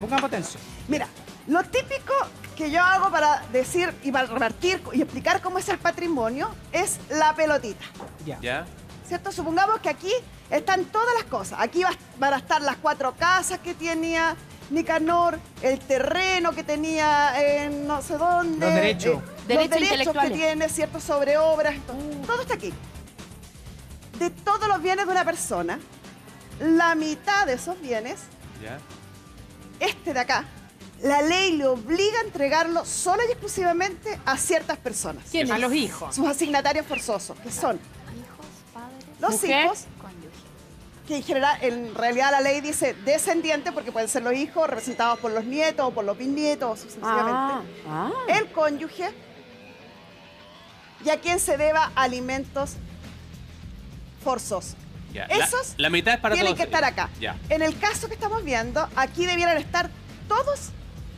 Pongamos atención. Mira, lo típico que yo hago para decir y para repartir y explicar cómo es el patrimonio es la pelotita. Ya. ¿Cierto? Supongamos que aquí están todas las cosas. Aquí va- van a estar las cuatro casas que tenía Nicanor, el terreno que tenía en no sé dónde. Los derechos. los Derechos derechos que tiene, ¿cierto? Sobre obras. todo, todo está aquí. De todos los bienes de una persona, la mitad de esos bienes ¿Ya? Este de acá, la ley le obliga a entregarlo solo y exclusivamente a ciertas personas. ¿Quiénes? A los hijos. Sus asignatarios forzosos, que son Hijos, padres, los mujer, hijos, que en general, en realidad la ley dice descendiente porque pueden ser los hijos representados por los nietos o por los bisnietos, sucesivamente. Ah, El cónyuge y a quien se deba alimentos forzosos. Ya. Esos la, mitad es para Tienen todos que estar acá. Ya. En el caso que estamos viendo, aquí debieran estar todos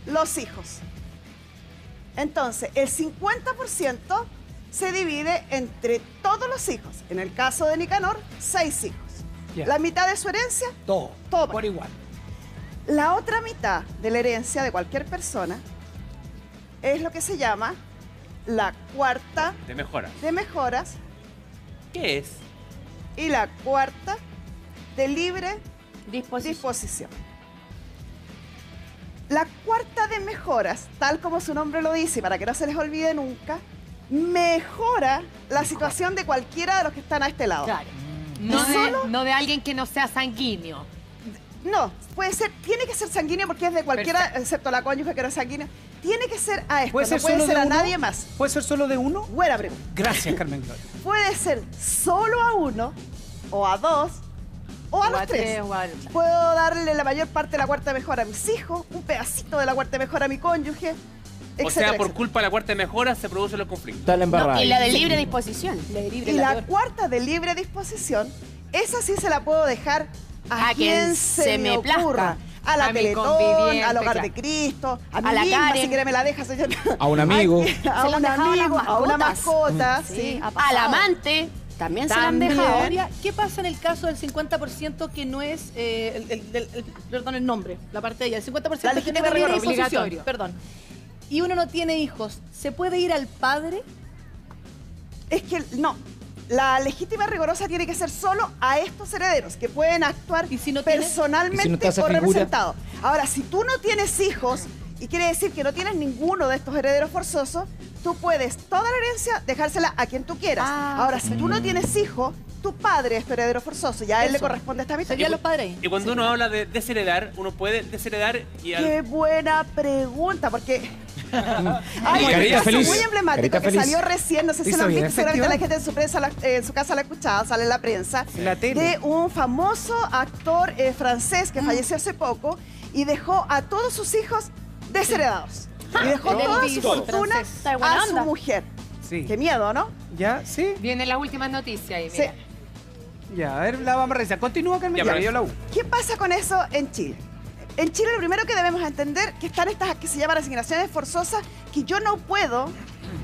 los hijos. Entonces, el 50% se divide entre todos los hijos. En el caso de Nicanor, seis hijos. Ya. La mitad de su herencia, Todo. Todo. Por igual. la otra mitad de la herencia de cualquier persona es lo que se llama la cuarta Te mejora. de mejoras ¿Qué es? Y la cuarta de libre disposición. disposición. La cuarta de mejoras, tal como su nombre lo dice, para que no se les olvide nunca, mejora la situación de cualquiera de los que están a este lado. Claro. No solo- de, no de alguien que no sea sanguíneo. No, puede ser, tiene que ser sanguíneo porque es de cualquiera, Perfecto. excepto la cónyuge que no es sanguínea. Tiene que ser a esto, ¿Puede no ser puede solo ser de a uno? nadie más. ¿Puede ser solo de uno? Buena pregunta. Gracias, Carmen Gloria. Puede ser solo a uno, o a dos, o a O los a tres. tres, o a- Puedo darle la mayor parte de la cuarta mejora a mis hijos, un pedacito de la cuarta mejora a mi cónyuge, o etcétera, sea, por etcétera. culpa de la cuarta mejora se producen los conflictos. Embarrada. No, y la de libre disposición. La de libre Y la cuarta de libre disposición, esa sí se la puedo dejar a, A quien, se, se me plazca. ocurra. A la A mi Teletón, al Hogar claro. de Cristo, a, mí A la misma, Karen. si quiere me la deja, señor. A un amigo. A, un han dejado a las amigo, a una mascota, Sí, sí. Al amante también, se lo han También. dejado. ¿qué pasa en el caso del 50% que no es, eh, el, el- del- el- perdón, el nombre, la parte de ella, el 50% La que rigor, disposición, obligatorio. perdón, y uno no tiene hijos, ¿se puede ir al padre? Es que no. La legítima rigorosa tiene que ser solo a estos herederos que pueden actuar ¿Y si no tiene? personalmente ¿Y si no o representados. Ahora, si tú no tienes hijos y quiere decir que no tienes ninguno de estos herederos forzosos, tú puedes toda la herencia dejársela a quien tú quieras. Ah, Ahora, si tú no tienes hijos, tu padre es tu heredero forzoso y a él le corresponde esta mitad. ¿Serían los padres ahí? Y cuando uno habla de desheredar, uno puede desheredar y al- Qué buena pregunta, porque un Carita caso feliz. muy emblemático Carita que feliz. salió recién, no sé si lo han visto, seguramente la gente en su, prensa, la- eh, en su casa la ha escuchado, sale en la prensa, En la de un famoso actor eh, francés Mm. que falleció hace poco y dejó a todos sus hijos desheredados. Y dejó Del toda su fortuna a su mujer. Sí. Qué miedo, ¿no? ¿Ya? ¿Sí? Vienen las últimas noticias ahí, Sí. mira. Ya, a ver, la vamos a revisar. Continúa, Carmen Ya, yo la U. ¿Qué pasa con eso en Chile? En Chile lo primero que debemos entender que están estas que se llaman asignaciones forzosas que yo no puedo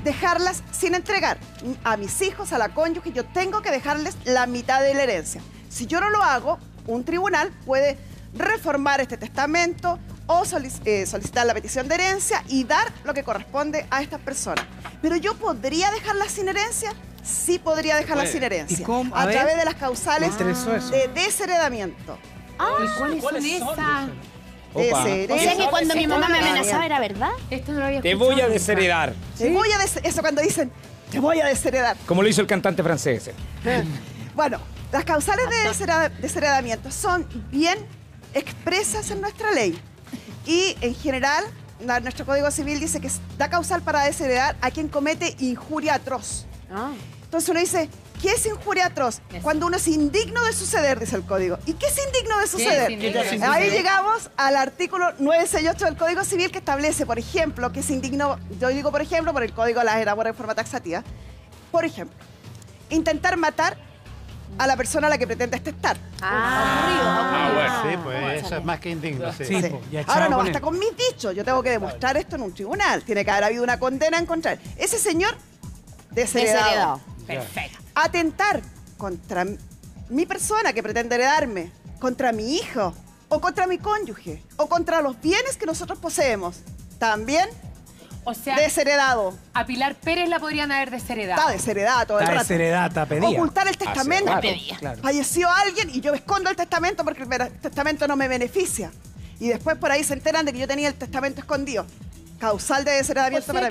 dejarlas sin entregar a mis hijos, a la cónyuge, yo tengo que dejarles la mitad de la herencia. Si yo no lo hago, un tribunal puede reformar este testamento o solic- eh, solicitar la petición de herencia y dar lo que corresponde a estas personas. Pero yo podría dejarlas sin herencia, sí podría dejarlas sin herencia. ¿Y cómo? A, A ver. través de las causales eso. de desheredamiento. Ah, ¿cuáles son esas? Opa. O sea que cuando mi mamá me amenazaba era verdad. Esto no lo había Te escuchado voy a nunca. desheredar. Te voy a des- eso cuando dicen, te voy a desheredar. Como lo hizo el cantante francés. Bueno, las causales de deshereda- desheredamiento son bien expresas en nuestra ley. Y en general, la- nuestro Código Civil dice que da causal para desheredar a quien comete injuria atroz. Ah. Entonces uno dice, ¿qué es injuria atroz? Cuando uno es indigno de suceder, dice el código. ¿Y qué es indigno de suceder? indigno Ahí llegamos al artículo 968 del Código Civil que establece, por ejemplo, que es indigno, yo digo por ejemplo, por el código las elabora en forma taxativa. Por ejemplo, intentar matar a la persona a la que pretende testar. Ah, Ah, Sí, pues eso es más que indigno. Sí. Sí, Sí. po, ya Ahora no basta con mis dichos, yo tengo que demostrar esto en un tribunal. Tiene que haber habido una condena en contra. Ese señor, desheredado. desheredado. Perfecto. Atentar contra mi persona que pretende heredarme, contra mi hijo, o contra mi cónyuge, o contra los bienes que nosotros poseemos, también O sea, desheredado. a Pilar Pérez la podrían haber desheredado. Está desheredada todo el rato. desheredata pedía. Ocultar el testamento. rato. Pedía. Claro. Falleció alguien y yo escondo el testamento porque el testamento no me beneficia. Y después por ahí se enteran de que yo tenía el testamento escondido. Causal de desheredamiento O sea para